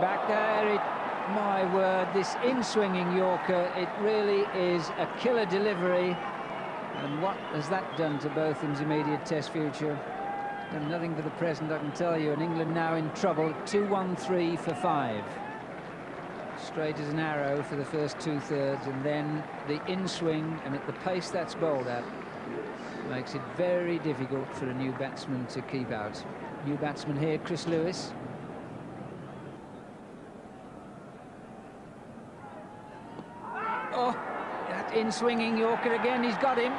back there. It, my word, this in-swinging Yorker, it really is a killer delivery. And what has that done to Botham's immediate test future? Done nothing for the present, I can tell you. And England now in trouble, 2-1-3 for five. Straight as an arrow for the first two-thirds, and then the in-swing, and at the pace that's bowled at, makes it very difficult for a new batsman to keep out. New batsman here, Chris Lewis. Oh, that in-swinging Yorker again, he's got him.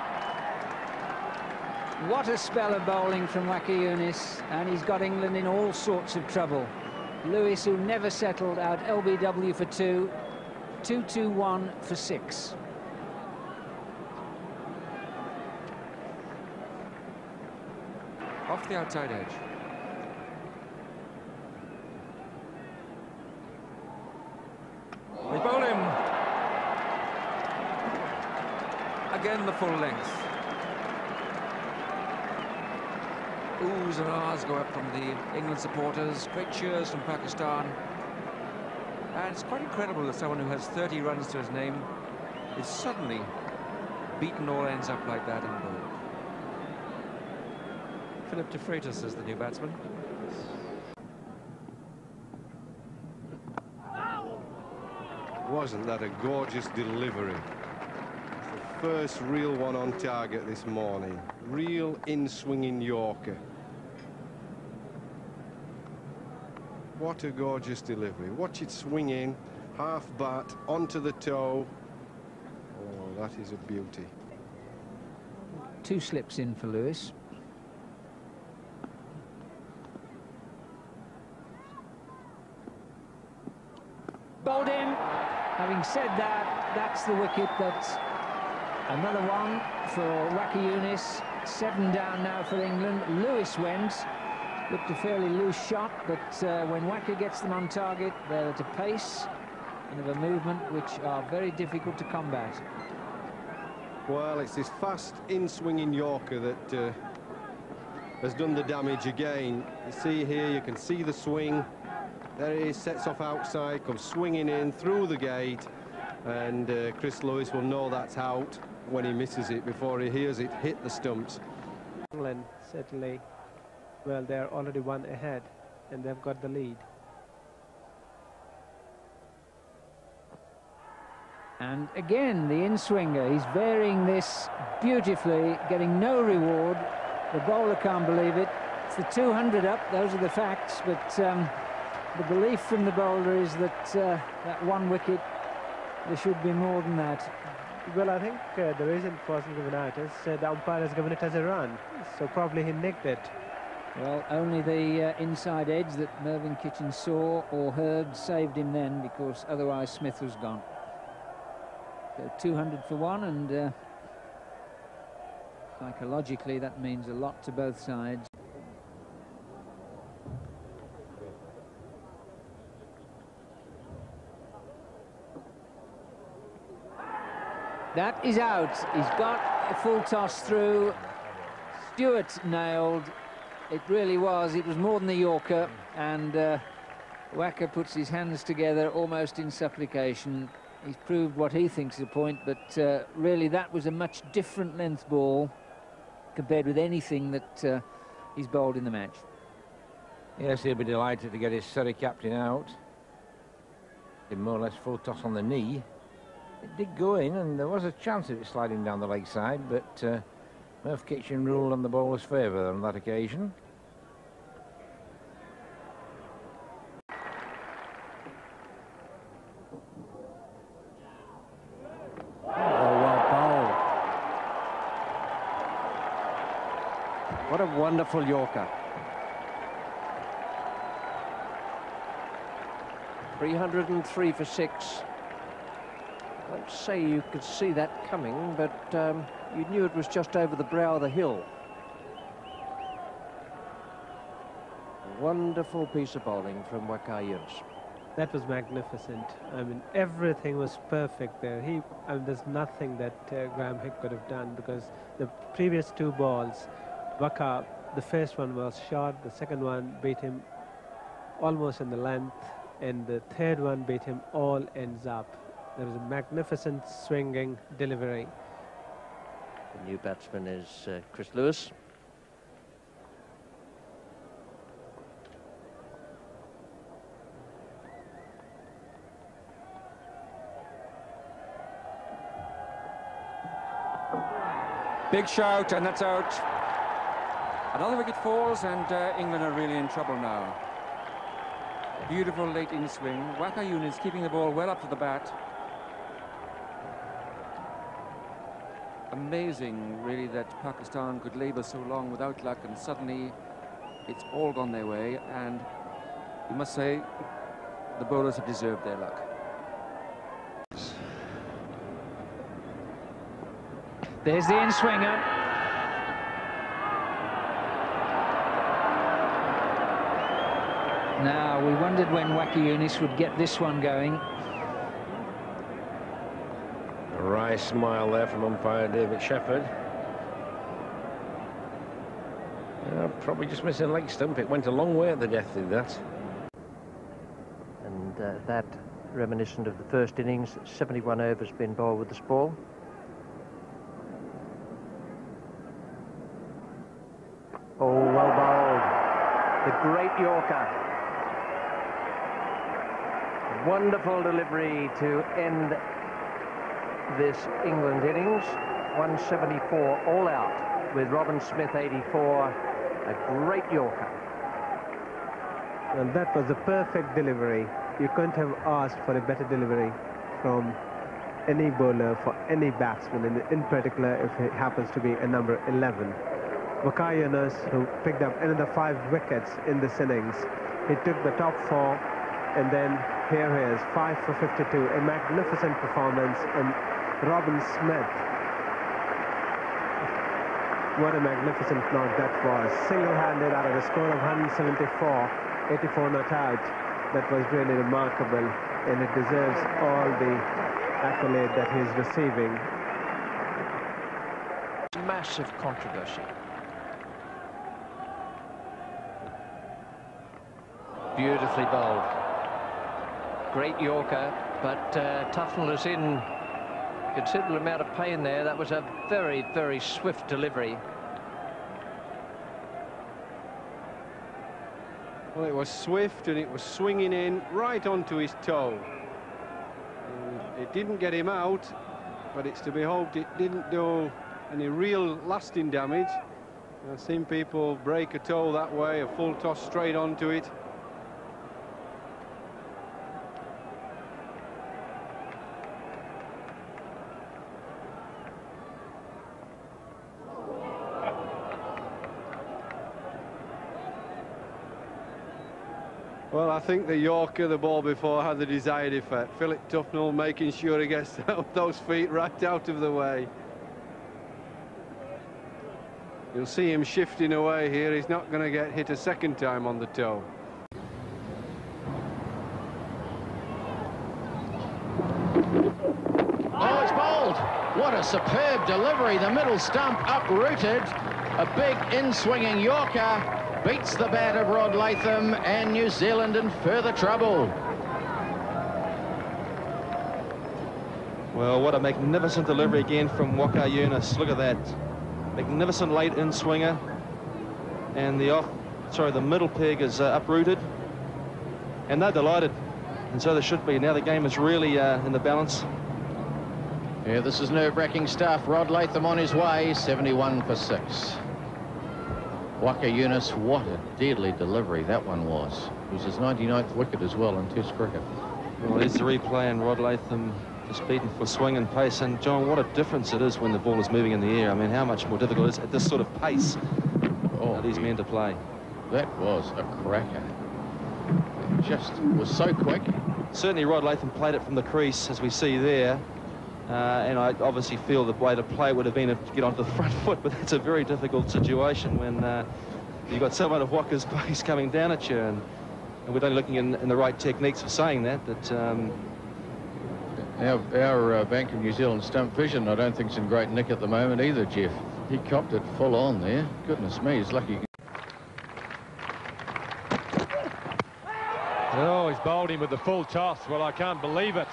What a spell of bowling from Waqar Younis, and he's got England in all sorts of trouble. Lewis, who never settled, out LBW for two, 2-2-1 for six. Off the outside edge. They bowl him. Again the full length. Oohs and ahs go up from the England supporters. Great cheers from Pakistan. And it's quite incredible that someone who has 30 runs to his name is suddenly beaten all ends up like that in. Philip de Freitas is the new batsman. Wasn't that a gorgeous delivery? The first real one on target this morning. Real in-swinging Yorker. What a gorgeous delivery. Watch it swing in, half bat, onto the toe. Oh, that is a beauty. Two slips in for Lewis. Bowled him. Having said that, that's the wicket that's another one for Waqar Younis. Seven down now for England. Lewis went. Looked a fairly loose shot, but uh, when Waqar gets them on target, they're at a pace and of a movement which are very difficult to combat. Well, it's this fast in-swinging Yorker that uh, has done the damage again. You see here, you can see the swing. There he is, sets off outside, comes swinging in through the gate, and uh, Chris Lewis will know that's out when he misses it before he hears it hit the stumps. England certainly, well, they're already one ahead, and they've got the lead. And again, the in-swinger, he's varying this beautifully, getting no reward. The bowler can't believe it. It's the 200 up, those are the facts, but um, the belief from the bowler is that uh, that one wicket, there should be more than that. Well, I think uh, the reason for wasn't given out is uh, the umpire has given it as a run, so probably he nicked it. Well, only the uh, inside edge that Mervyn Kitchen saw or heard saved him then, because otherwise Smith was gone. So 200 for one, and uh, psychologically that means a lot to both sides. That is out. He's got a full toss through. Stewart nailed. It really was. It was more than the Yorker. And uh, Waqar puts his hands together almost in supplication. He's proved what he thinks is a point, but uh, really that was a much different length ball compared with anything that uh, he's bowled in the match. Yes, he'll be delighted to get his Surrey captain out. Did more or less full toss on the knee. It did go in, and there was a chance of it sliding down the leg side, but uh, Merv Kitchen ruled on the bowler's favour on that occasion. Oh. What a wonderful Yorker. 303 for six. I won't say you could see that coming, but um, you knew it was just over the brow of the hill. Wonderful piece of bowling from Younis. That was magnificent. I mean, everything was perfect there. He, I mean, there's nothing that uh, Graeme Hick could have done because the previous two balls, Waqar, the first one was short, the second one beat him almost in the length, and the third one beat him all ends up. There was a magnificent swinging delivery. The new batsman is uh, Chris Lewis. Big shout, and that's out. Another wicket falls, and uh, England are really in trouble now. Beautiful late in swing. Waqar Younis keeping the ball well up to the bat. Amazing, really, that Pakistan could labour so long without luck, and suddenly it's all gone their way. And we must say, the bowlers have deserved their luck. There's the in-swinger. Now, we wondered when Waqar Younis would get this one going. Wry smile there from umpire David Shepherd. Yeah, probably just missing leg stump. It went a long way at the death, did that. And uh, that reminiscent of the first innings, 71 overs been bowled with this ball. Oh, well bowled. The great Yorker. Wonderful delivery to end this England innings. 174 all out with Robin Smith 84. A great Yorker. And that was a perfect delivery. You couldn't have asked for a better delivery from any bowler for any batsman, in, in particular if it happens to be a number 11. Waqar Younis, who picked up another five wickets in this innings, he took the top four, and then here he is, five for 52, a magnificent performance, and Robin Smith. What a magnificent knock that was. Single-handed out of a score of 174, 84 not out. That was really remarkable, and it deserves all the accolade that he's receiving. Massive controversy. Beautifully bowled. Great Yorker, but uh, Tufnell is in considerable amount of pain there. That was a very, very swift delivery. Well, it was swift and it was swinging in right onto his toe. And it didn't get him out, but it's to be hoped it didn't do any real lasting damage. I've seen people break a toe that way, a full toss straight onto it. Well, I think the Yorker, the ball before, had the desired effect. Philip Tufnell making sure he gets those feet right out of the way. You'll see him shifting away here. He's not going to get hit a second time on the toe. Oh, it's bowled. What a superb delivery. The middle stump uprooted. A big in-swinging Yorker beats the bat of Rod Latham and New Zealand in further trouble. Well, what a magnificent delivery again from Waqar Younis. Look at that. Magnificent late in swinger. And the off, sorry, the middle peg is uh, uprooted. And they're delighted. And so they should be. Now the game is really uh, in the balance. Yeah, this is nerve-wracking stuff. Rod Latham on his way, 71 for six. Waqar Younis, what a deadly delivery that one was. It was his 99th wicket as well in Test cricket. Well, there's the replay and Rod Latham just beaten for swing and pace. And John, what a difference it is when the ball is moving in the air. I mean, how much more difficult it is at this sort of pace Oh, for these men to play. that was a cracker. It just was so quick. Certainly Rod Latham played it from the crease, as we see there. Uh, and I obviously feel the way to play would have been to get onto the front foot, but that's a very difficult situation when uh, you've got someone of Waqar's pace coming down at you. And, and we're only looking in, in the right techniques for saying that, but um, Our, our uh, Bank of New Zealand stump vision, I don't think, is in great nick at the moment either, Jeff. He copped it full on there. Goodness me, he's lucky. Oh, he's bowled him with the full toss. Well, I can't believe it.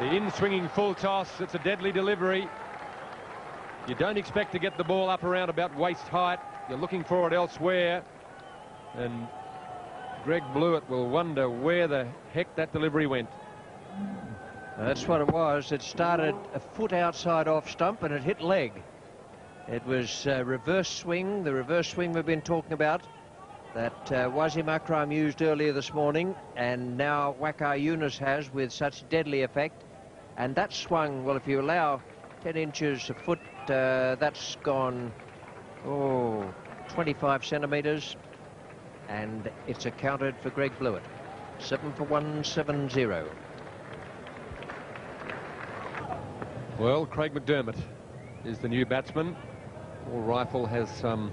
The in-swinging full toss, it's a deadly delivery. You don't expect to get the ball up around about waist height. You're looking for it elsewhere. And Greg Blewett will wonder where the heck that delivery went. That's what it was. It started a foot outside off stump and it hit leg. It was uh, reverse swing, the reverse swing we've been talking about that uh, Wasim Akram used earlier this morning and now Waqar Younis has with such deadly effect. And that swung, well, if you allow 10 inches a foot, uh, that's gone, oh, 25 centimetres. And it's accounted for Greg Blewett. 7 for 170. Well, Craig McDermott is the new batsman. Paul Reiffel has some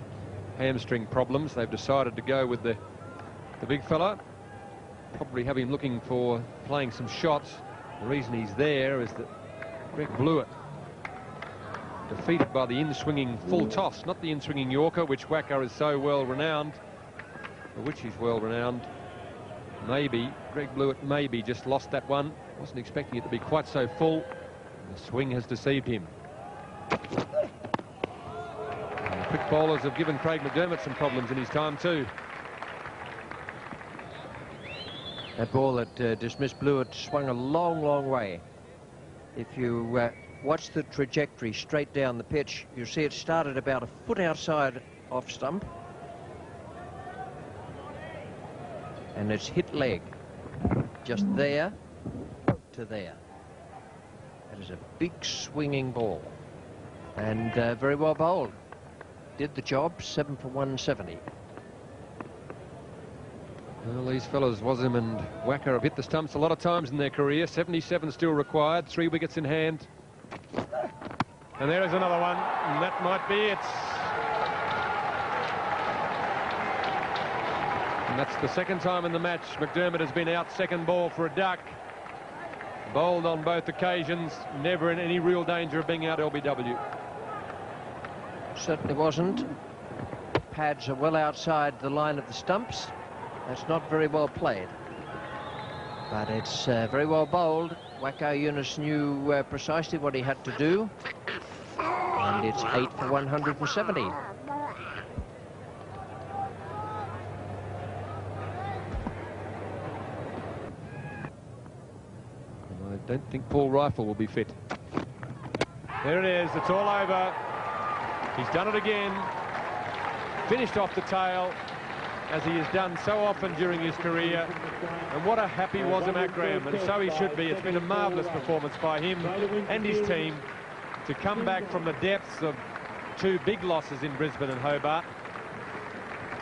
hamstring problems. They've decided to go with the, the big fella. Probably have him looking for playing some shots. The reason he's there is that Greg Blewett defeated by the in-swinging full toss, not the in-swinging Yorker, which Waqar is so well renowned, for which he's well renowned. Maybe, Greg Blewett maybe just lost that one. Wasn't expecting it to be quite so full. The swing has deceived him. And quick bowlers have given Craig McDermott some problems in his time too. That ball that uh, dismissed Blewett swung a long, long way. If you uh, watch the trajectory straight down the pitch, you see it started about a foot outside off stump. And it's hit leg. Just there to there. That is a big swinging ball. And uh, very well bowled. Did the job, 7 for 170. Well, these fellows, Wasim and Waqar, have hit the stumps a lot of times in their career. 77 still required, three wickets in hand. And there is another one, and that might be it. And that's the second time in the match McDermott has been out second ball for a duck. Bowled on both occasions, never in any real danger of being out LBW. Certainly wasn't. Pads are well outside the line of the stumps. That's not very well played. But it's uh, very well bowled. Waqar Younis knew uh, precisely what he had to do. And it's 8 for 170. I don't think Paul Reiffel will be fit. There it is, it's all over. He's done it again. Finished off the tail, as he has done so often during his career. And what a happy Wasim Akram, and so he should be. It's been a marvellous performance by him and his team to come back from the depths of two big losses in Brisbane and Hobart.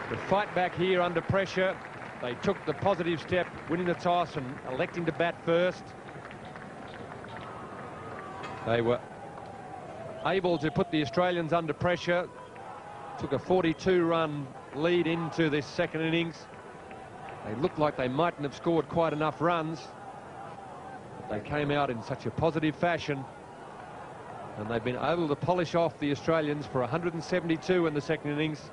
To fight back here under pressure, they took the positive step, winning the toss and electing to bat first. They were able to put the Australians under pressure, took a 42-run lead into this second innings. They looked like they mightn't have scored quite enough runs. But they came out in such a positive fashion. And they've been able to polish off the Australians for 172 in the second innings.